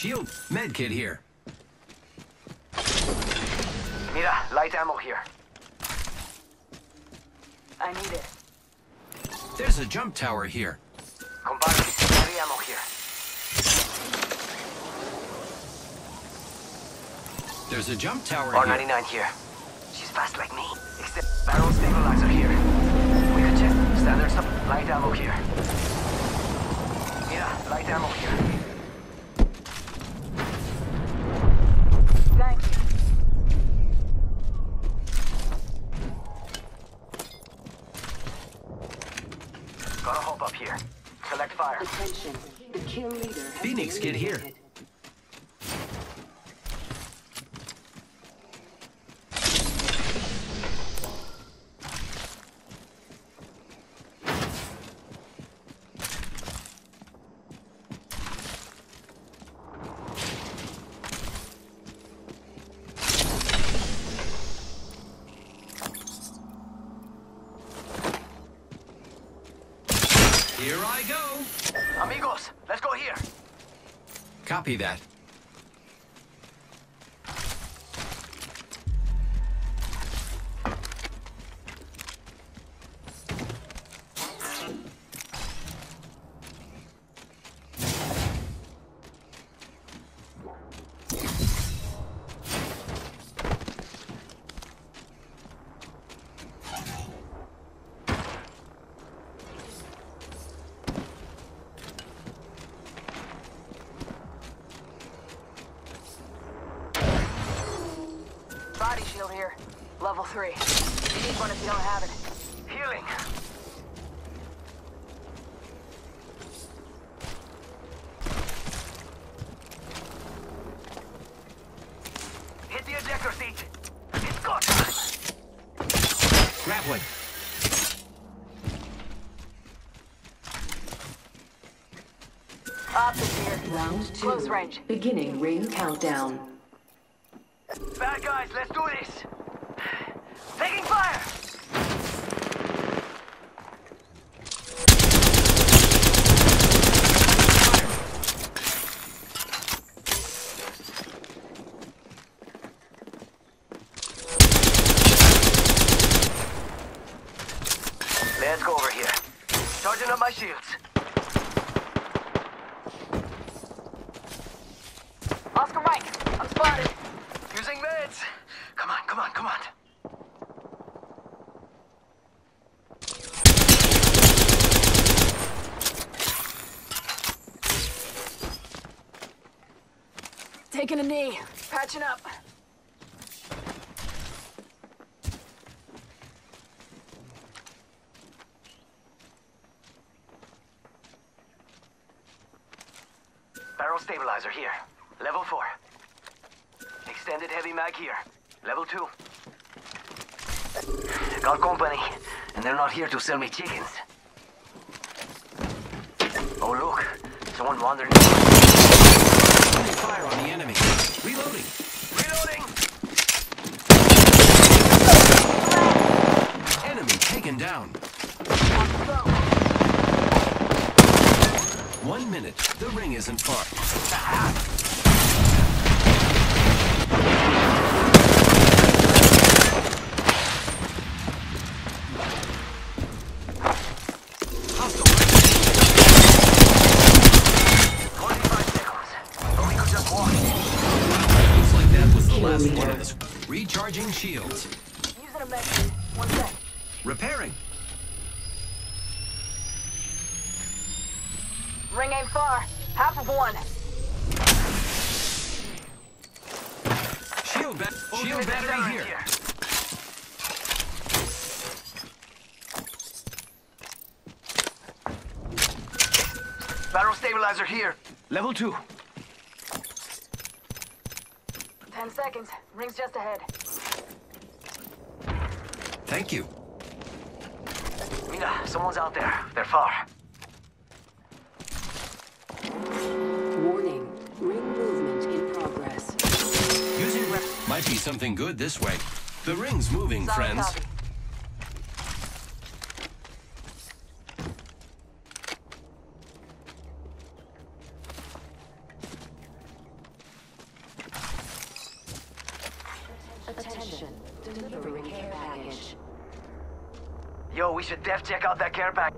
Shield. Medkit here. Mira, light ammo here. I need it. There's a jump tower here. Compadre, heavy ammo here. There's a jump tower here. R99 here. She's fast like me. Except barrel stabilizer here. We could check. Standard stuff. Light ammo here. Mira, light ammo here. Gotta hop up here. Select fire. Attention. The kill leader Phoenix, kit here. Here I go. Amigos, let's go here. Copy that. Shield here. Level three. You need one if you don't have it. Healing. Hit the ejector seat. It's go time. Grappling. Optics. Round two. Close range. Beginning ring countdown. Bad guys, let's do this. Taking fire. Let's go over here. Charging up my shields. Oscar Mike, I'm spotted. Using meds. Come on, come on, come on. Taking a knee. Patching up. Barrel stabilizer here. Level 4. Extended heavy mag here. Level 2. Got company, and they're not here to sell me chickens. Oh look, someone wandering. Reloading. Reloading! Enemy taken down. One minute. The ring isn't far. shields. Using a med. One sec. Repairing. Ring ain't far. Half of one. Shield, ba- shield battery accelerant here. Barrel stabilizer here. Level 2. Ten seconds. Ring's just ahead. Thank you. Mina, someone's out there. They're far. Warning. Ring movement in progress. Using rep might be something good this way. The ring's moving, Solid friends. copy. Attention, delivering care package. Yo, we should def check out that care pack.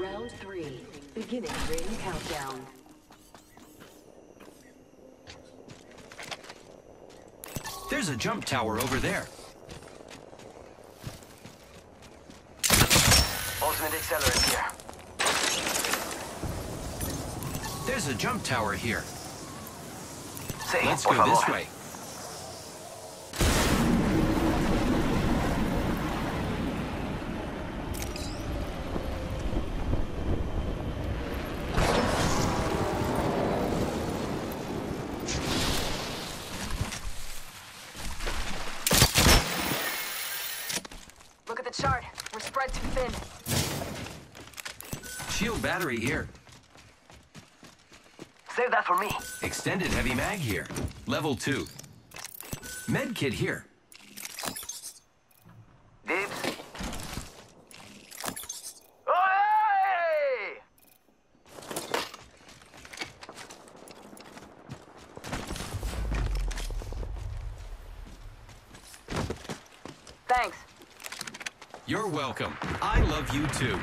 Round three, beginning ring countdown. There's a jump tower over there. Ultimate accelerant here. There's a jump tower here. Let's go this way. Look at the chart. We're spread. Shield battery here. Save that for me. Extended heavy mag here. Level 2. Med kit here. You're welcome. I love you too.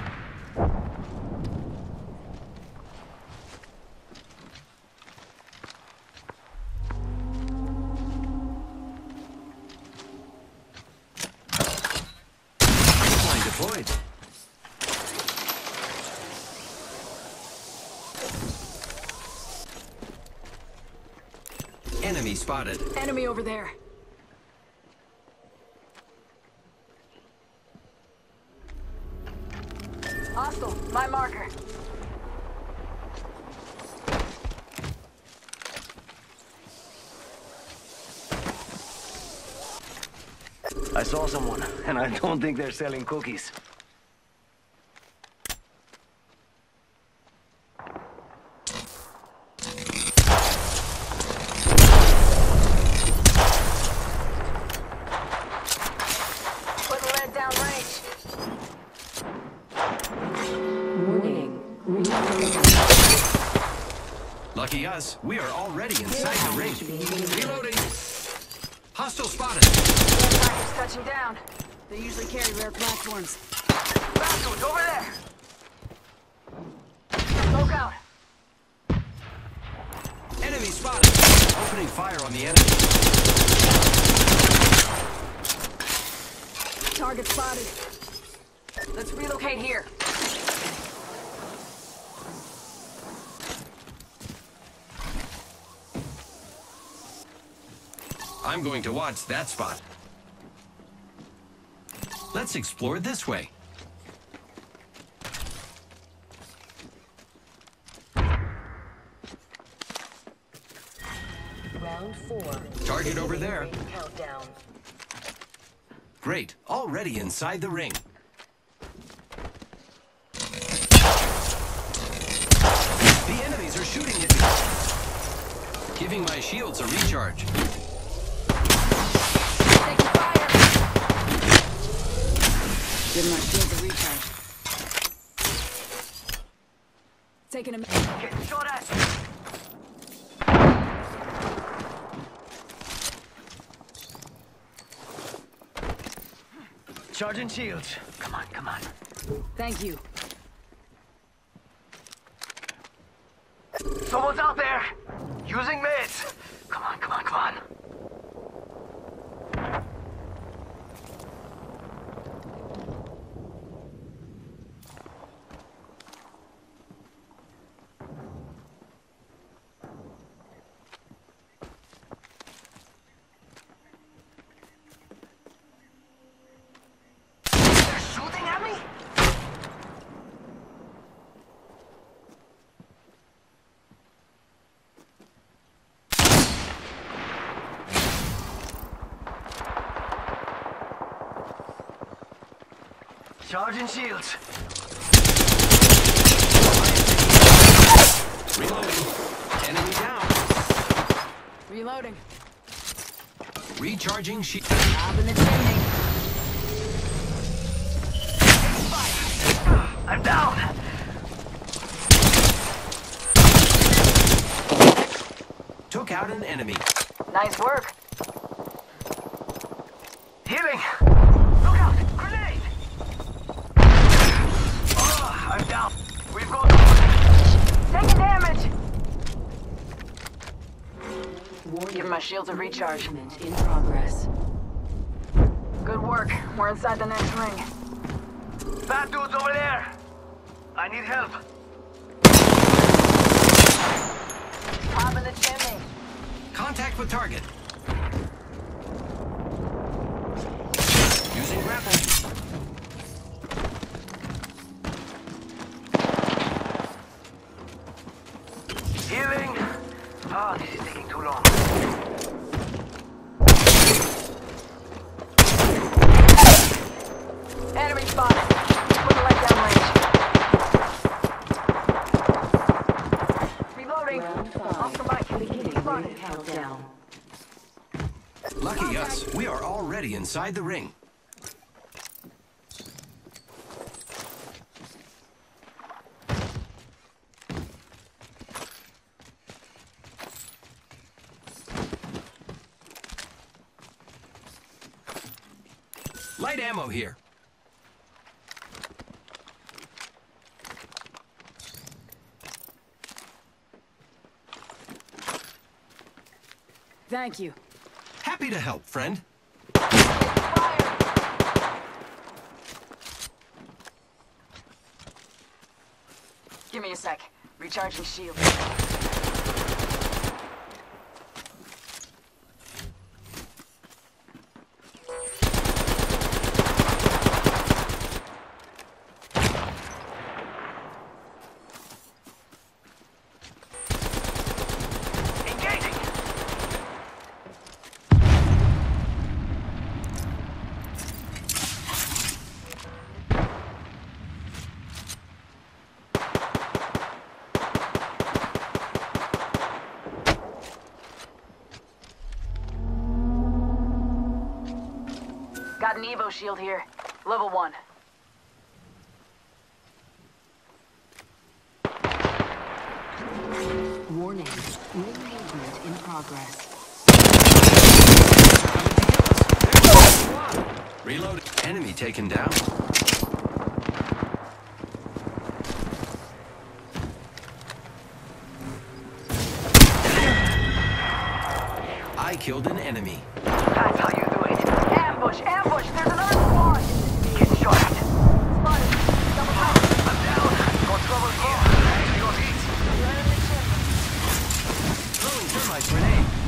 Enemy spotted. Enemy over there. Hostile. My marker. I saw someone, and I don't think they're selling cookies. Reloading. Hostile spotted. Packers touching down. They usually carry rare platforms. Bastards, over there! Smoke out. Enemy spotted. Opening fire on the enemy. Target spotted. Let's relocate here. I'm going to watch that spot. Let's explore this way. Round four. Target over there. Countdown. Great, already inside the ring. The enemies are shooting at me. Giving my shields a recharge. Taking fire. Give my shield a recharge. Taking a minute. Shot at! Charging shields. Come on, come on. Thank you. Someone's out there! Using meds! Come on, come on, come on. Charging shields. Reloading. Enemy down. Reloading. Recharging shield. Up in the. I'm down. Took out an enemy. Nice work. Give my shields a recharge. In progress. Good work. We're inside the next ring. Bad dude's over there. I need help. Top of the chimney. Contact with target. Using grapple. Healing. Oh, this is taking too long. Enemy spotted. Put the light down range. Reloading. Round Off the five. mic. Beginning Spotted. ring countdown. Lucky us. We are already inside the ring. Light ammo here. Thank you. Happy to help, friend. Me a sec. Recharging shield. Evo shield here. Level one. Warning. Ring movement in progress. Reload. Enemy taken down. I killed an enemy.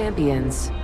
Champions.